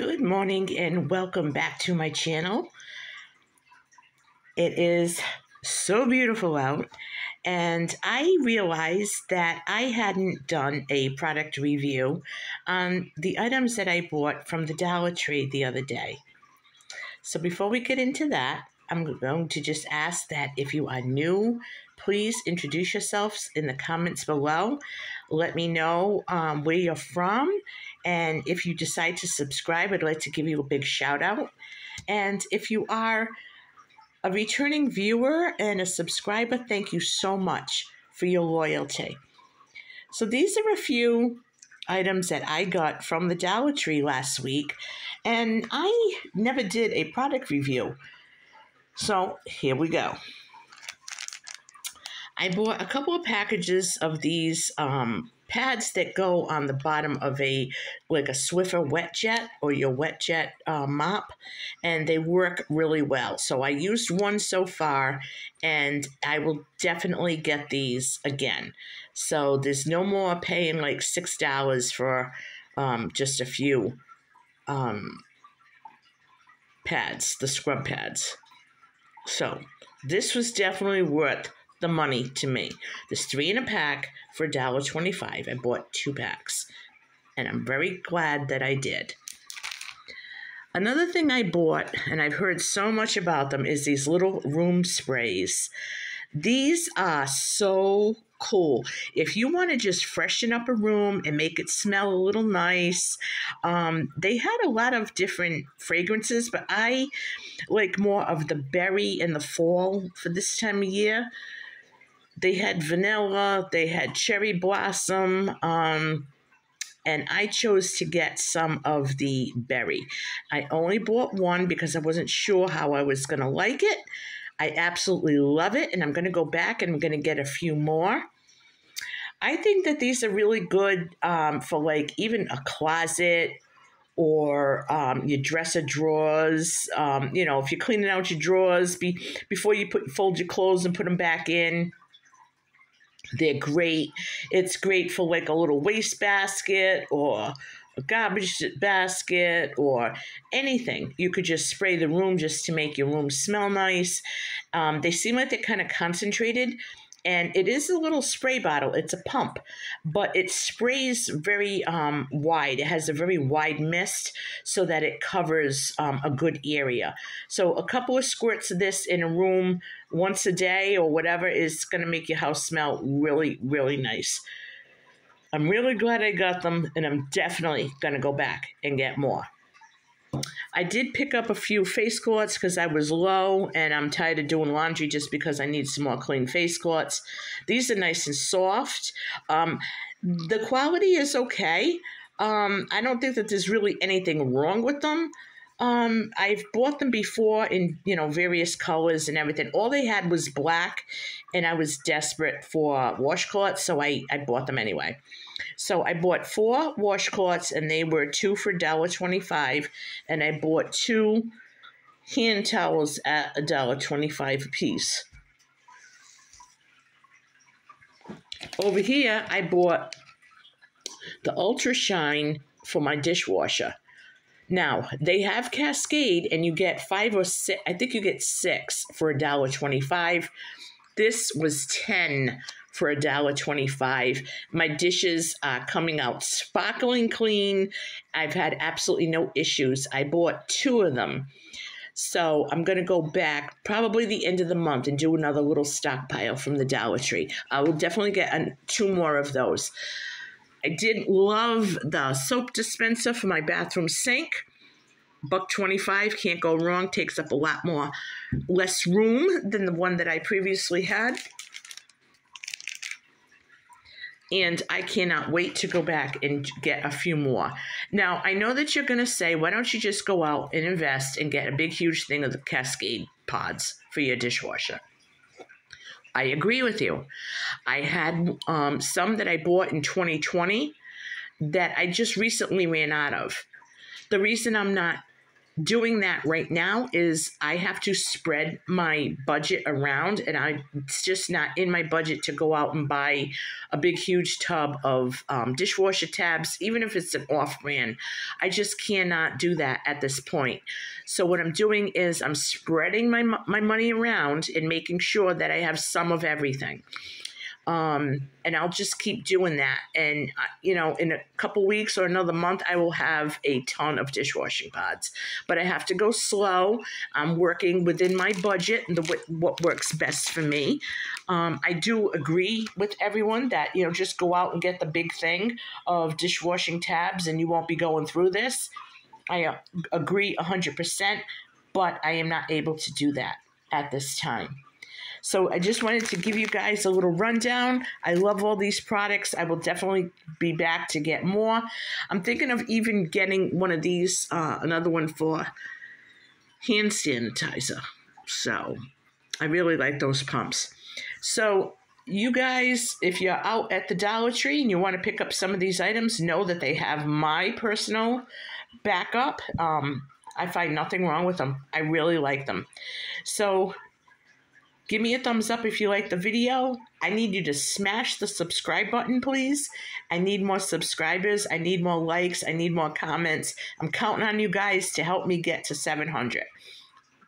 Good morning and welcome back to my channel. It is so beautiful out and I realized that I hadn't done a product review on the items that I bought from the Dollar Tree the other day. So before we get into that, I'm going to just ask that if you are new, please introduce yourselves in the comments below. Let me know um, where you're from and if you decide to subscribe, I'd like to give you a big shout out. And if you are a returning viewer and a subscriber, thank you so much for your loyalty. So these are a few items that I got from the Dollar Tree last week, and I never did a product review. So here we go. I bought a couple of packages of these um, pads that go on the bottom of a like a Swiffer wet jet or your wet jet uh, mop, and they work really well. So I used one so far, and I will definitely get these again. So there's no more paying like six dollars for um, just a few um, pads, the scrub pads. So this was definitely worth the money to me. There's three in a pack for $1.25. I bought two packs, and I'm very glad that I did. Another thing I bought, and I've heard so much about them, is these little room sprays. These are so cool. If you want to just freshen up a room and make it smell a little nice, um, they had a lot of different fragrances, but I like more of the berry in the fall for this time of year they had vanilla, they had cherry blossom, um, and I chose to get some of the berry. I only bought one because I wasn't sure how I was going to like it. I absolutely love it, and I'm going to go back and I'm going to get a few more. I think that these are really good um, for like even a closet or um, your dresser drawers. Um, you know, if you're cleaning out your drawers be, before you put fold your clothes and put them back in. They're great. It's great for like a little waste basket or a garbage basket or anything. You could just spray the room just to make your room smell nice. Um, they seem like they're kind of concentrated and it is a little spray bottle. It's a pump, but it sprays very um, wide. It has a very wide mist so that it covers um, a good area. So a couple of squirts of this in a room once a day or whatever is going to make your house smell really, really nice. I'm really glad I got them, and I'm definitely going to go back and get more. I did pick up a few face cloths because I was low and I'm tired of doing laundry just because I need some more clean face cloths. These are nice and soft. Um, the quality is okay. Um, I don't think that there's really anything wrong with them. Um, I've bought them before in you know various colors and everything. All they had was black, and I was desperate for washcloths, so I I bought them anyway. So I bought four washcloths, and they were two for dollar twenty five, and I bought two hand towels at a dollar twenty five a piece. Over here, I bought the Ultra Shine for my dishwasher. Now they have Cascade, and you get five or six. I think you get six for a dollar twenty-five. This was ten for a dollar twenty-five. My dishes are coming out sparkling clean. I've had absolutely no issues. I bought two of them. So I'm going to go back probably the end of the month and do another little stockpile from the Dollar Tree. I will definitely get an, two more of those. I did love the soap dispenser for my bathroom sink. Buck 25, can't go wrong, takes up a lot more, less room than the one that I previously had. And I cannot wait to go back and get a few more. Now, I know that you're going to say, why don't you just go out and invest and get a big, huge thing of the Cascade pods for your dishwasher? I agree with you. I had um, some that I bought in 2020 that I just recently ran out of. The reason I'm not doing that right now is I have to spread my budget around, and I it's just not in my budget to go out and buy a big, huge tub of um, dishwasher tabs, even if it's an off brand. I just cannot do that at this point. So what I'm doing is I'm spreading my my money around and making sure that I have some of everything. Um, and I'll just keep doing that. And, uh, you know, in a couple weeks or another month, I will have a ton of dishwashing pods. But I have to go slow. I'm working within my budget and the, what works best for me. Um, I do agree with everyone that, you know, just go out and get the big thing of dishwashing tabs and you won't be going through this. I uh, agree 100%, but I am not able to do that at this time. So I just wanted to give you guys a little rundown. I love all these products. I will definitely be back to get more. I'm thinking of even getting one of these, uh, another one for hand sanitizer. So I really like those pumps. So you guys, if you're out at the Dollar Tree and you want to pick up some of these items, know that they have my personal backup. Um, I find nothing wrong with them. I really like them. So Give me a thumbs up if you like the video. I need you to smash the subscribe button, please. I need more subscribers. I need more likes. I need more comments. I'm counting on you guys to help me get to 700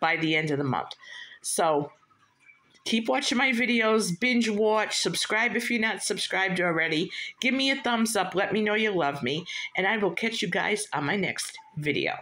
by the end of the month. So keep watching my videos, binge watch, subscribe if you're not subscribed already. Give me a thumbs up. Let me know you love me. And I will catch you guys on my next video.